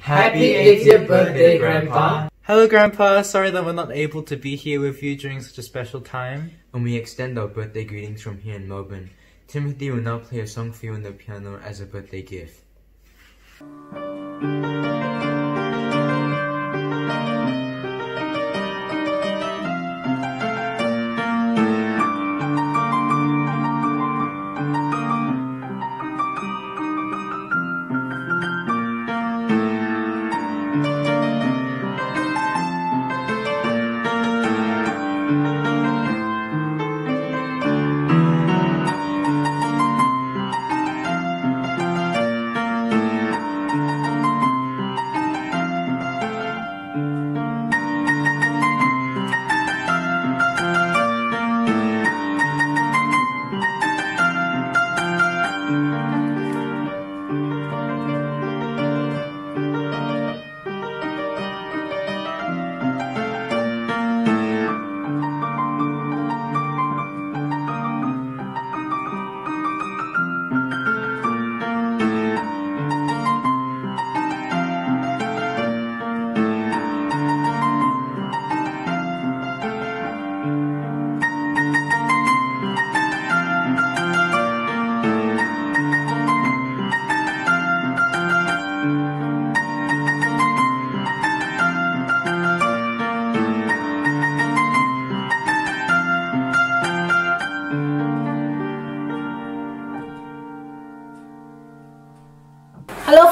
Happy 80th birthday, Grandpa! Hello, Grandpa. Sorry that we're not able to be here with you during such a special time. And we extend our birthday greetings from here in Melbourne. Timothy will now play a song for you on the piano as a birthday gift.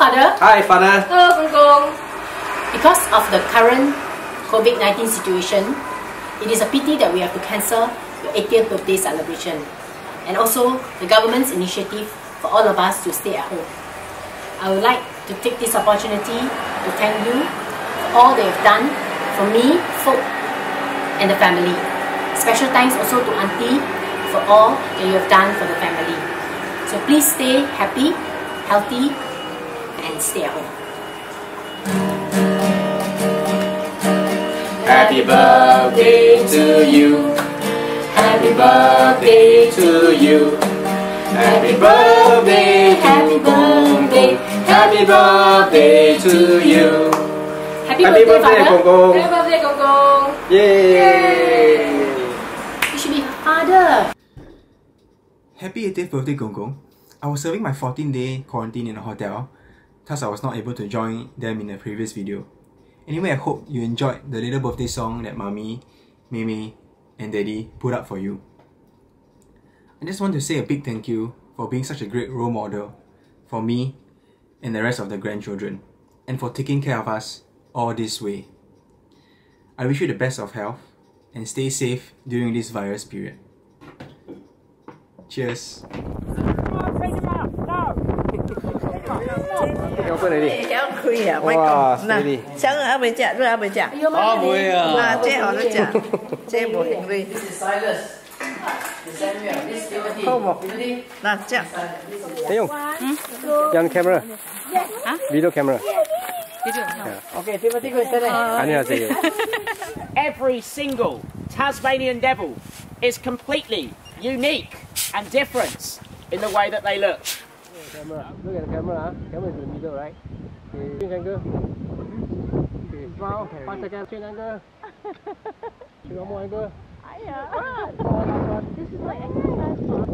Father. Hi, Father. Hello, Kong Kong. Because of the current COVID-19 situation, it is a pity that we have to cancel your 80th birthday celebration and also the government's initiative for all of us to stay at home. I would like to take this opportunity to thank you for all they have done for me, Folk, and the family. Special thanks also to Auntie for all that you have done for the family. So please stay happy, healthy, and stay at home. Happy birthday to you. Happy birthday to you. Happy birthday, happy birthday, happy birthday to you. Happy, Happy birthday, birthday. Kong Kong. Happy birthday, Kong Kong. Yay! You should be father. Happy 80th birthday, Kong Kong. I was serving my 14 day quarantine in a hotel, thus I was not able to join them in the previous video. Anyway, I hope you enjoyed the little birthday song that Mommy, Mimi, and Daddy put up for you. I just want to say a big thank you for being such a great role model for me and the rest of the grandchildren, and for taking care of us all this way. I wish you the best of health and stay safe during this virus period. Cheers. Open already. 有开啊，咪哇讲嗱 steady，请阿妹食，都阿妹食，我会啊嗱，姐我都食，姐冇兴你， 好冇？嗱，食。 Hey, Yang camera. Video camera. Okay, Timothy, go sit down. I need to say you. every single Tasmanian devil is completely unique and different in the way that they look. Camera. Look at the camera. Ah. Camera is in the middle, right? Okay. Change angle. Okay. Smile. Five seconds. Change angle. Change one more angle. This is my exercise. One,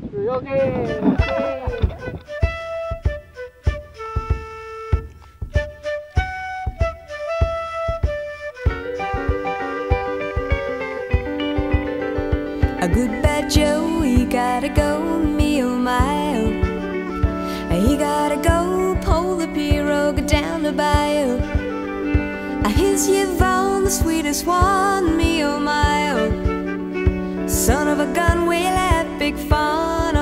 two, three. Okay. okay. A good bad Joe, he gotta go, me oh my oh. He gotta go, pull the pirogue down the bayou. I Yvonne, the sweetest one, me oh my oh. Son of a gun, we'll have big fun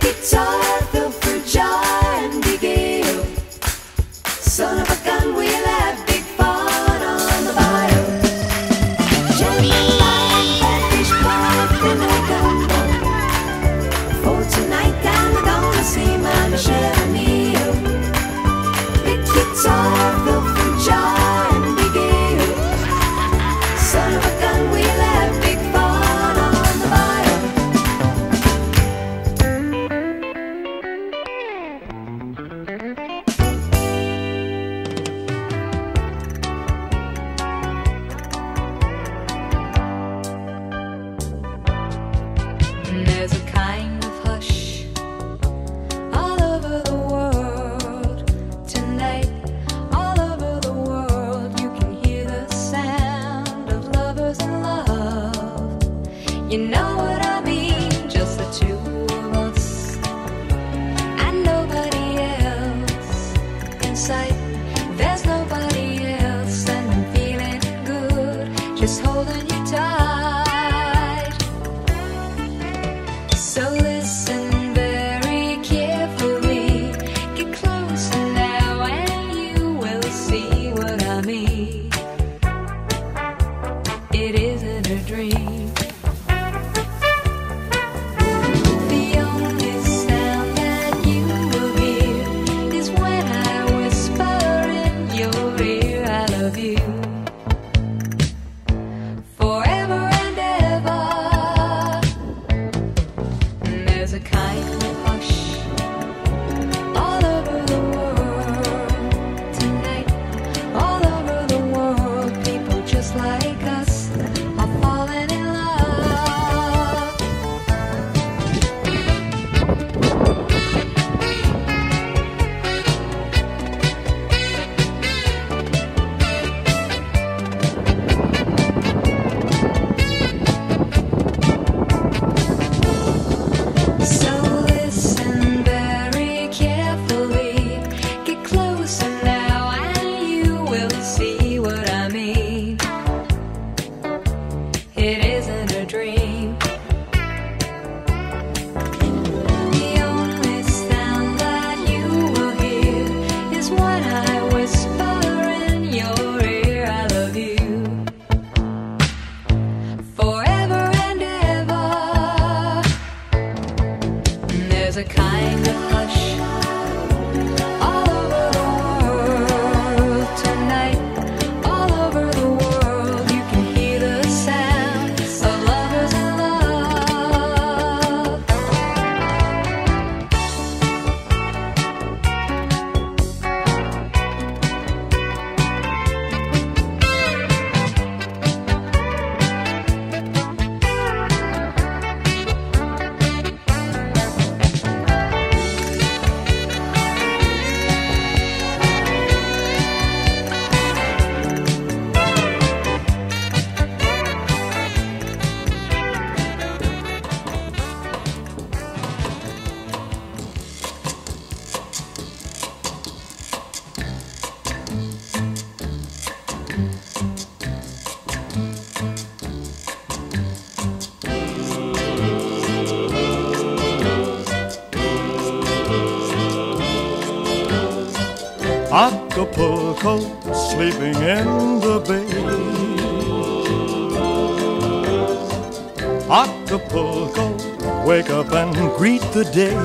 Picture Acapulco, sleeping in the bay. Acapulco, wake up and greet the day.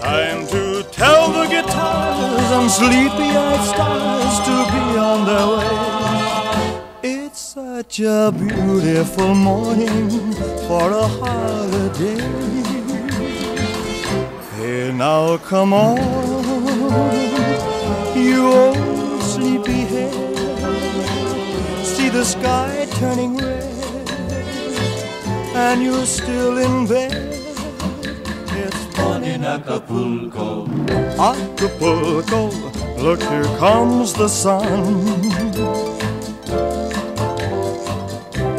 Time to tell the guitars and sleepy-eyed stars to be on their way. It's such a beautiful morning for a holiday. Hey, now come on. You old sleepy head, see the sky turning red, and you're still in bed. It's fun in Acapulco. Acapulco, look, here comes the sun.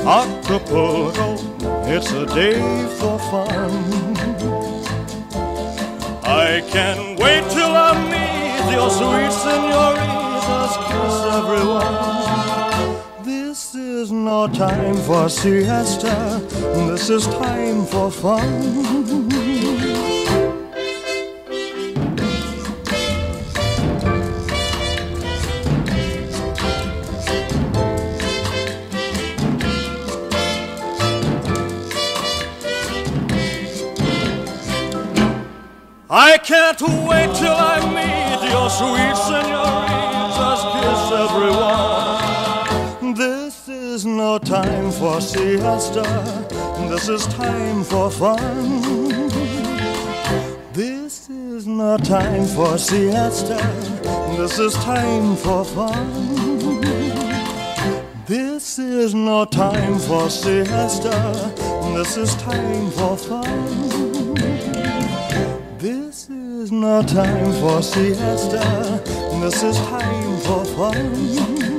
Acapulco, it's a day for fun. I can't wait till I meet your sweet senoritas, kiss everyone. This is no time for siesta, this is time for fun. I can't wait till I meet your sweet senoritas, kiss everyone. This is no time for siesta, this is time for fun. This is no time for siesta, this is time for fun. This is no time for siesta, this is time for fun. No time for siesta. This is time for fun.